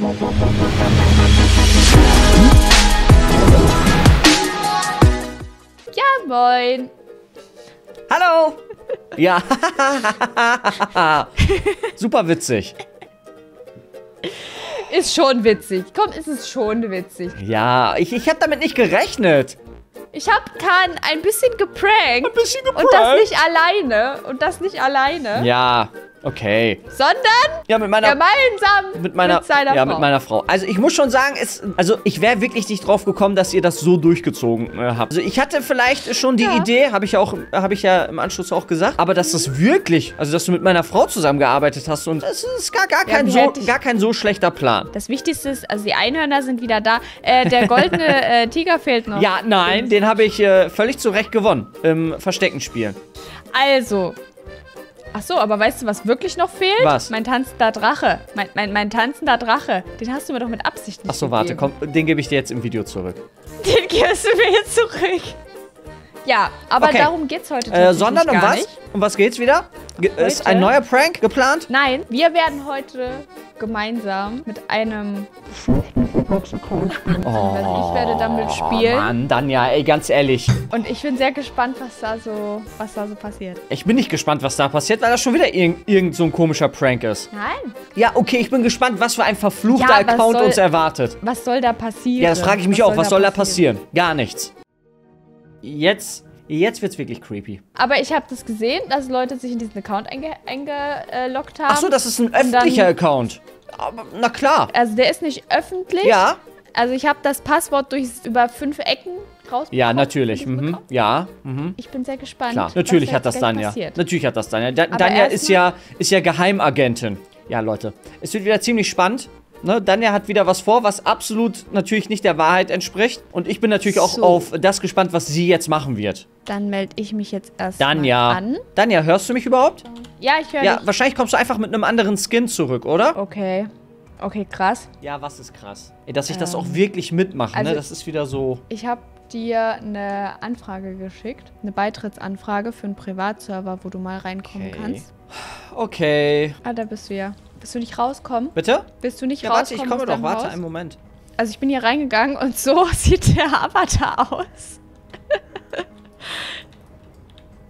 Ja, moin. Hallo! Ja, super witzig. Ist schon witzig. Komm, ist es schon witzig. Ja, ich, ich habe damit nicht gerechnet. Ich hab Kahn ein bisschen geprankt. Ein bisschen Und das nicht alleine. Und das nicht alleine. Ja, okay. Sondern Ja, mit meiner... gemeinsam mit meiner, mit seiner ja, Frau. mit meiner Frau. Also ich muss schon sagen, es, also ich wäre wirklich nicht drauf gekommen, dass ihr das so durchgezogen äh, habt. Also ich hatte vielleicht schon die Ja. Idee, habe ich ja auch, habe ich ja im Anschluss auch gesagt, aber dass das wirklich, also dass du mit meiner Frau zusammengearbeitet hast und das ist gar, gar Ja, kein wie so, gar kein so schlechter Plan. Das Wichtigste ist, also die Einhörner sind wieder da. Äh, der goldene äh, Tiger fehlt noch. Ja, nein, den habe ich äh, völlig zu Recht gewonnen im Versteckenspiel. Also. Ach so, aber weißt du, was wirklich noch fehlt? Was? Mein tanzender Drache. Mein, mein, mein tanzender Drache. Den hast du mir doch mit Absicht nicht Ach so, warte, gegeben. komm, den gebe ich dir jetzt im Video zurück. Den gibst du mir jetzt zurück. Ja, aber Okay. darum geht's heute Äh, sondern um was? nicht. Um was geht's wieder? Ge ist ein neuer Prank geplant? Nein, wir werden heute gemeinsam mit einem Also ich werde damit spielen. Oh Mann, Danja, ey, ganz ehrlich. Und ich bin sehr gespannt, was da so, was da so passiert. Ich bin nicht gespannt, was da passiert, weil das schon wieder irg irgend so ein komischer Prank ist. Nein. Ja, okay, ich bin gespannt, was für ein verfluchter Ja, was Account soll- uns erwartet. Was soll da passieren? Ja, das frage ich mich auch. Was soll da passieren? Gar nichts. Jetzt, jetzt wird's wirklich creepy. Aber ich habe das gesehen, dass Leute sich in diesen Account einge eingeloggt haben. Ach so, das ist ein dann- öffentlicher Account. Aber, na klar. Also der ist nicht öffentlich. Ja, Also ich habe das Passwort durch über fünf Ecken rausbekommen. ja, natürlich. Mhm. Ja, mhm. Ich bin sehr gespannt. Klar, natürlich hat das Danja. passiert. Natürlich hat das Danja. Da, Danja ist ja, ist ja Geheimagentin. Ja, Leute, es wird wieder ziemlich spannend. Ne? Danja hat wieder was vor, was absolut natürlich nicht der Wahrheit entspricht. Und ich bin natürlich auch So. auf das gespannt, was sie jetzt machen wird. Dann melde ich mich jetzt erst Danja. an. Danja, hörst du mich überhaupt? Ja, ich höre Ja, dich. wahrscheinlich kommst du einfach mit einem anderen Skin zurück, oder? Okay. Okay, krass. Ja, was ist krass? Ey, dass ich das auch wirklich mitmache, also- ne? Das ist wieder so. Ich habe dir eine Anfrage geschickt. Eine Beitrittsanfrage für einen Privatserver, wo du mal reinkommen Okay. kannst. Okay. Ah, da bist du ja. Bist du nicht rauskommen? Bitte? Bist du nicht Ja, warte, ich rauskommen komme doch. Warte Haus? einen Moment. Also ich bin hier reingegangen und so sieht der Avatar aus.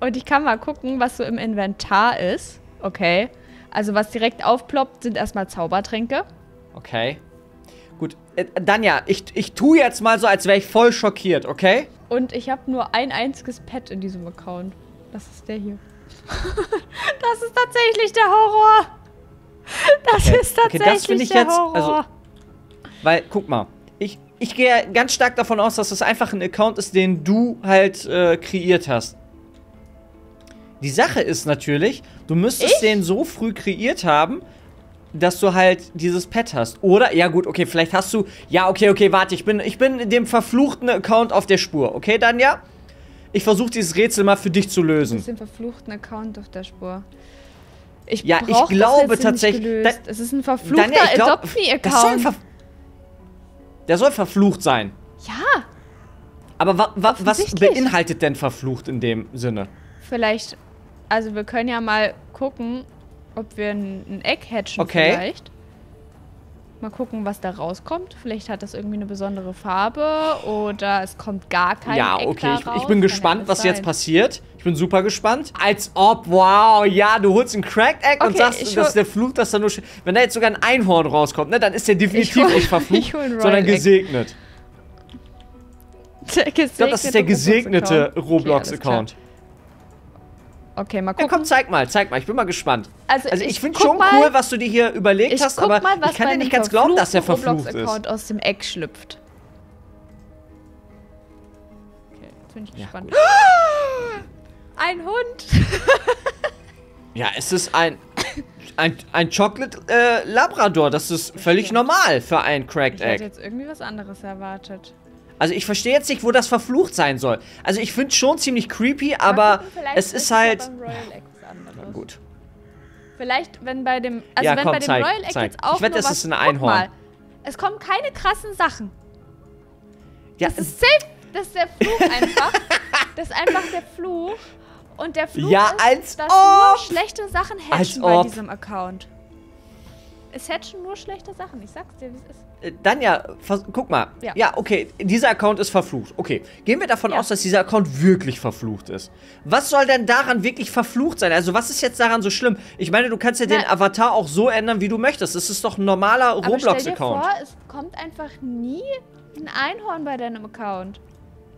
und ich kann mal gucken, was so im Inventar ist. Okay. Also was direkt aufploppt, sind erstmal Zaubertränke. Okay. Gut. Äh, Danja, ich, ich tu jetzt mal so, als wäre ich voll schockiert, okay? Und ich habe nur ein einziges Pet in diesem Account. Das ist der hier. das ist tatsächlich der Horror. Das Okay. ist Okay, tatsächlich das finde ich der jetzt- Horror. also- Weil, guck mal, ich, ich gehe ganz stark davon aus, dass das einfach ein Account ist, den du halt äh, kreiert hast. Die Sache ist natürlich, du müsstest Ich? den so früh kreiert haben, dass du halt dieses Pad hast. Oder, ja gut, okay, vielleicht hast du, ja, okay, okay, warte, ich bin, ich bin dem verfluchten Account auf der Spur, okay, Danja? Ich versuche dieses Rätsel mal für dich zu lösen. ist ein verfluchten Account auf der Spur. Ich Ja, ich glaube tatsächlich-. Da- es ist ein verfluchter Danja, ich glaub, das soll Account. ver der soll verflucht sein. Ja, Aber wa wa was beinhaltet denn verflucht in dem Sinne? vielleicht. Also wir können ja mal gucken, ob wir ein, ein Eck hatchen Okay. vielleicht. Mal gucken, was da rauskommt. Vielleicht hat das irgendwie eine besondere Farbe oder es kommt gar kein ja, Eck okay, ich, ich bin Kann gespannt, ja was alles jetzt sein. passiert. Ich bin super gespannt. Als ob, wow, ja, du holst ein Cracked Egg und Okay, sagst, ich das ist der Fluch, dass da nur. Wenn da jetzt sogar ein Einhorn rauskommt, ne, dann ist der definitiv hol- nicht verflucht, sondern gesegnet. Der Ich glaube, das ist der gesegnete Roblox-Account. Roblox-Account. Okay, mal Ja, gucken. komm, zeig mal, zeig mal. Ich bin mal gespannt. Also, Also ich, finde guck schon mal, cool, was du dir hier überlegt Ich hast, aber mal, ich kann dir nicht ganz glauben, dass der verflucht ist. Roblox-Account aus dem Eck schlüpft. Okay, jetzt bin ich Ja, gespannt. gut. Ein Hund! Ja, es ist ein. Ein, ein Chocolate äh, Labrador, das ist völlig normal für ein Cracked Ich hätte Egg. jetzt irgendwie was anderes erwartet. Also ich verstehe jetzt nicht, wo das verflucht sein soll. Also ich finde schon ziemlich creepy, aber gucken, es ist halt. Gut. Vielleicht, wenn bei dem. Also, Ja, wenn komm, bei dem zeig, Royal Egg zeig. jetzt auch. Ich wette, nur es was, ist ein Einhorn. Mal, es kommen keine krassen Sachen. Ja, Das ist safe. Das ist der Fluch einfach. das ist einfach der Fluch. Und der Fluch Ja, ist, dass nur ob. schlechte Sachen hatchen bei diesem Account. Es hatchen nur schlechte Sachen. Ich sag's dir, wie es ist. Äh, Dann ja, guck mal. Ja. Ja. okay, dieser Account ist verflucht. Okay, gehen wir davon Ja. aus, dass dieser Account wirklich verflucht ist. Was soll denn daran wirklich verflucht sein? Also, was ist jetzt daran so schlimm? Ich meine, du kannst ja den Na- Avatar auch so ändern, wie du möchtest. Das ist doch ein normaler Aber stell dir Roblox-Account. vor, es kommt einfach nie ein Einhorn bei deinem Account.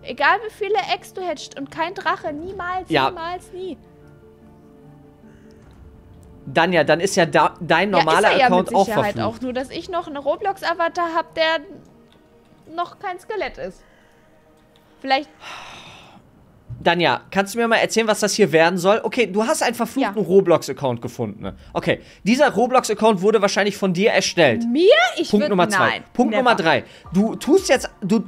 Egal wie viele Eggs du hatcht und kein Drache. Niemals, Ja. niemals, nie. Dann ja, dann ist ja da, dein normaler ja, ja Account mit auch verflucht. auch. Nur, dass ich noch einen Roblox-Avatar habe, der noch kein Skelett ist. Vielleicht Dann ja, kannst du mir mal erzählen, was das hier werden soll? Okay, du hast einen verfluchten Ja. Roblox-Account gefunden. ne? Okay, dieser Roblox-Account wurde wahrscheinlich von dir erstellt. mir? Ich Punkt Nummer zwei. Nein, Punkt never. Nummer drei. Du tust jetzt, du,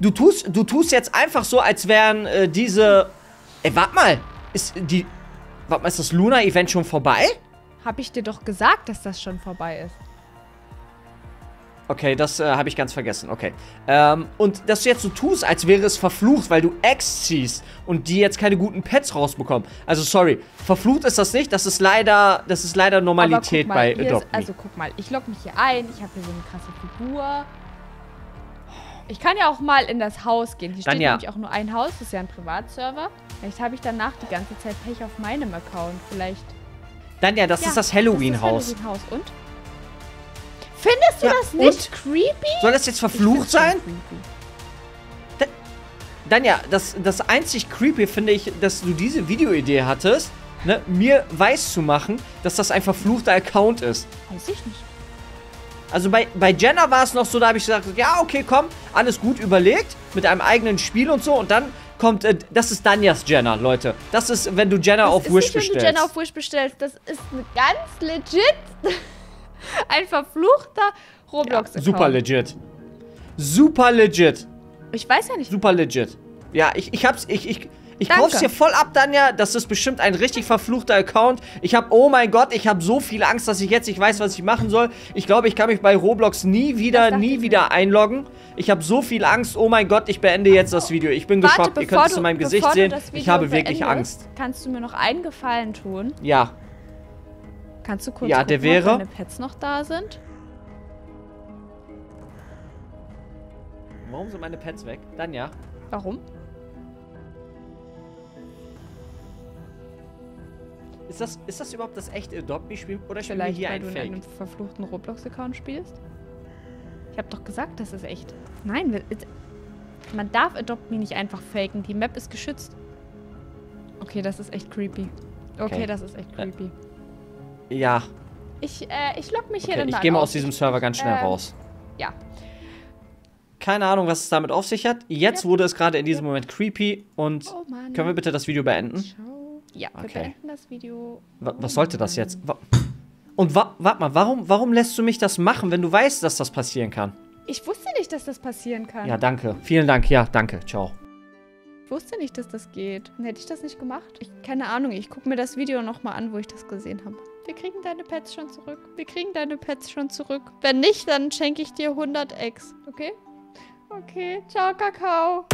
du tust, du tust jetzt einfach so, als wären äh, diese. Ey, warte mal, ist die, warte mal, ist das Luna-Event schon vorbei? Hab ich dir doch gesagt, dass das schon vorbei ist. Okay, das äh, habe ich ganz vergessen. Okay. Ähm, und dass du jetzt so tust, als wäre es verflucht, weil du Eggs ziehst und die jetzt keine guten Pets rausbekommen. Also sorry, verflucht ist das nicht. Das ist leider, das ist leider Normalität mal, bei ist, Adopt. Also guck mal, ich logge mich hier ein. Ich habe hier so eine krasse Figur. Ich kann ja auch mal in das Haus gehen. Hier Dann steht ja. nämlich auch nur ein Haus. Das ist ja ein Privatserver. Vielleicht habe ich danach die ganze Zeit Pech auf meinem Account. Vielleicht. Dann ja, das ja, ist das Halloween-Haus. Halloween-Haus. Und? Findest du Ja, das nicht creepy? Soll das jetzt verflucht sein? creepy. Dann ja, das, das einzig creepy finde ich, dass du diese Videoidee hattest, ne, mir weiß zu machen, dass das ein verfluchter Account ist. Weiß ich nicht. Also bei, bei Jenna war es noch so, da habe ich gesagt, ja, okay, komm, alles gut überlegt, mit einem eigenen Spiel und so. Und dann kommt, äh, das ist Danjas Jenna, Leute. Das ist, wenn du Jenna Das auf ist Wish nicht, wenn bestellst. du Jenna auf Wish bestellst. Das ist eine ganz legit. ein verfluchter Roblox-Account. Super legit. Super legit. Ich weiß ja nicht. Super legit. Ja, ich, ich hab's, ich, ich, ich Danke. kauf's dir voll ab, Danja. Das ist bestimmt ein richtig verfluchter Account. Ich hab, oh mein Gott, ich hab so viel Angst, dass ich jetzt nicht weiß, was ich machen soll. Ich glaube, ich kann mich bei Roblox nie wieder, nie wieder einloggen. Ich habe so viel Angst. Oh mein Gott, ich beende jetzt das Video. Ich bin Warte, geschockt. Ihr könnt es du, in meinem Gesicht sehen. Ich habe wirklich beendest, Angst. Kannst du mir noch einen Gefallen tun? Ja. Kannst du kurz Ja, gucken, der wäre- ob deine Pets noch da sind? Warum sind meine Pets weg? Danja. Warum? Ist das, ist das überhaupt das echte Adopt Me-Spiel? Oder spielen wir Vielleicht, hier weil ein du in Fake? einem verfluchten Roblox-Account spielst? Ich habe doch gesagt, das ist echt. Nein, man darf Adopt Me nicht einfach faken. Die Map ist geschützt. Okay, das ist echt creepy. Okay, Okay. das ist echt Äh, creepy. Ja. Ich, äh, ich log mich hier Okay, dann ich gehe mal aus. diesem Server ganz schnell Ähm, raus. Ja. Keine Ahnung, was es damit auf sich hat. Jetzt Ja. wurde es gerade in diesem Moment creepy und Oh Mann. können wir bitte das Video beenden? Ciao. Ja, wir Okay. beenden das Video. Wa- Was sollte das jetzt? Und wa warte mal, warum, warum lässt du mich das machen, wenn du weißt, dass das passieren kann? Ich wusste nicht, dass das passieren kann. Ja, danke. Vielen Dank. Ja, danke. Ciao. Ich wusste nicht, dass das geht. Dann hätte ich das nicht gemacht. Ich, keine Ahnung, ich gucke mir das Video nochmal an, wo ich das gesehen habe. Wir kriegen deine Pets schon zurück. Wir kriegen deine Pets schon zurück. Wenn nicht, dann schenke ich dir 100 Eggs. Okay? Okay, ciao, Kakao.